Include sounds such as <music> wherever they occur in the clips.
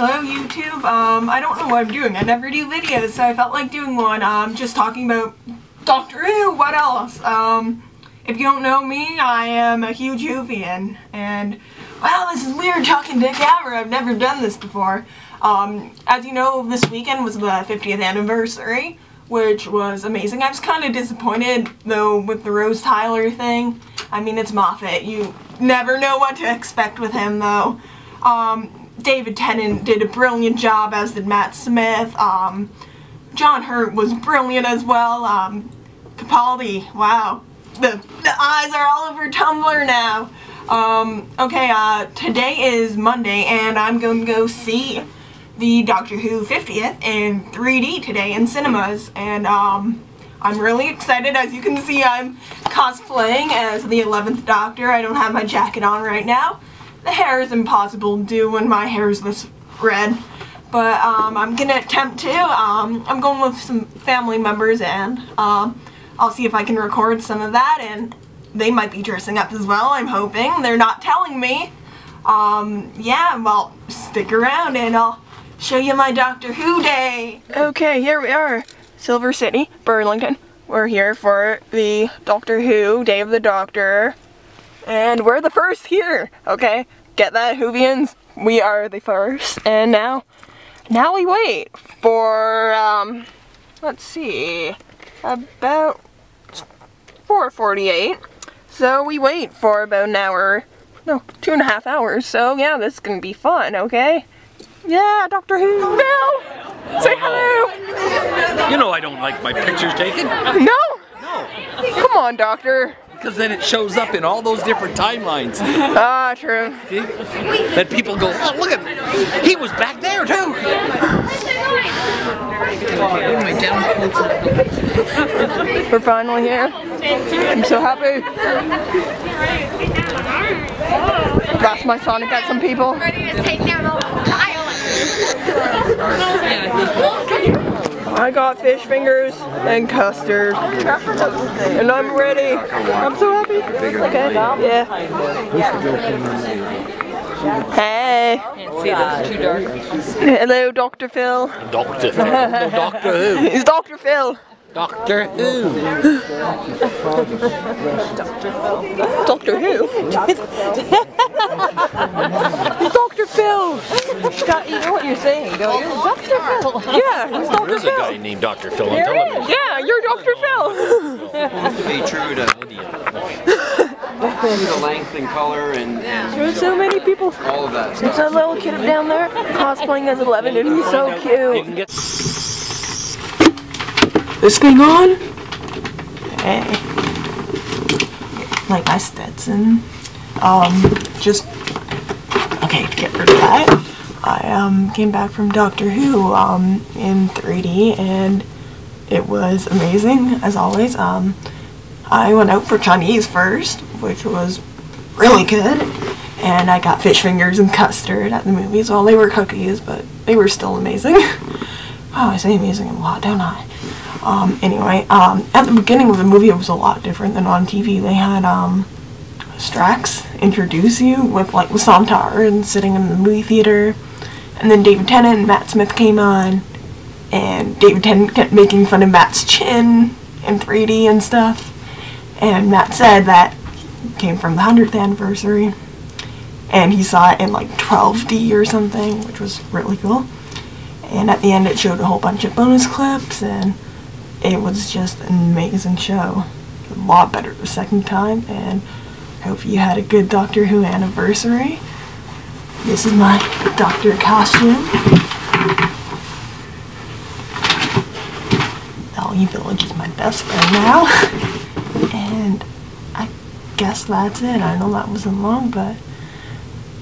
Hello YouTube. Um, I don't know what I'm doing. I never do videos, so I felt like doing one. Um, just talking about Doctor Who. What else? Um, if you don't know me, I am a huge Whovian, and wow, this is weird talking to camera. I've never done this before. Um, as you know, this weekend was the 50th anniversary, which was amazing. I was kind of disappointed though with the Rose Tyler thing. I mean, it's Moffat. You never know what to expect with him though. Um, David Tennant did a brilliant job, as did Matt Smith. Um, John Hurt was brilliant as well. Um, Capaldi, wow. The, the eyes are all over Tumblr now. Um, okay, uh, today is Monday, and I'm going to go see the Doctor Who 50th in 3D today in cinemas, and, um, I'm really excited. As you can see, I'm cosplaying as the 11th Doctor. I don't have my jacket on right now the hair is impossible to do when my hair is this red. But um, I'm gonna attempt to. Um, I'm going with some family members and um, I'll see if I can record some of that and they might be dressing up as well, I'm hoping. They're not telling me. Um, yeah, well, stick around and I'll show you my Doctor Who day. Okay, here we are. Silver City, Burlington. We're here for the Doctor Who Day of the Doctor. And we're the first here, okay? Get that, Whovians? We are the first. And now, now we wait for, um, let's see, about 4.48. So we wait for about an hour, no, two and a half hours. So yeah, this is gonna be fun, okay? Yeah, Doctor Who. Bill! Say hello! You know I don't like my pictures taken. No? No. Come on, Doctor. Because then it shows up in all those different timelines. Ah, true. See? That people go, oh, look at He was back there, too. We're finally here. I'm so happy. That's my Sonic at some people. Ready to take down all the I got fish fingers and custard. And I'm ready. I'm so happy. Okay. Yeah. Hey. Hello, Dr. Phil. Doctor Phil. No, Doctor Who. <laughs> It's Dr. Phil. Doctor Who. Doctor Who? <laughs> Dr. Phil. Scott, you know what you're saying, don't you? Dr. Phil. Yeah, he's There Dr. is a guy named Dr. Phil on television. Yeah, you're Dr. Phil. to be true to the length and color and, and There's so many people. all of that There's stuff. that little kid down there cosplaying as 11 and he's so cute. can get This thing on? Hey. Like my Stetson. Um, just, okay, to get rid of that. I, um, came back from Doctor Who, um, in 3D and it was amazing, as always. Um, I went out for Chinese first, which was really good. And I got fish fingers and custard at the movies. Well, they were cookies, but they were still amazing. <laughs> oh, I say amazing a lot, don't I? Um, anyway, um, at the beginning of the movie, it was a lot different than on TV. They had, um, Strax introduce you with, like, the Sontar and sitting in the movie theater. And then David Tennant and Matt Smith came on. And David Tennant kept making fun of Matt's chin in 3D and stuff. And Matt said that came from the 100th anniversary. And he saw it in, like, 12D or something, which was really cool. And at the end, it showed a whole bunch of bonus clips, and it was just an amazing show. A lot better the second time, and hope you had a good Doctor Who anniversary. This is my Doctor costume. Valley Village is my best friend now. and I guess that's it. I know that wasn't long, but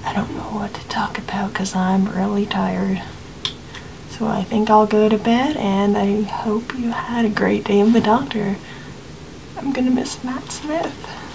I don't know what to talk about because I'm really tired. So I think I'll go to bed and I hope you had a great day of the doctor. I'm gonna miss Matt Smith.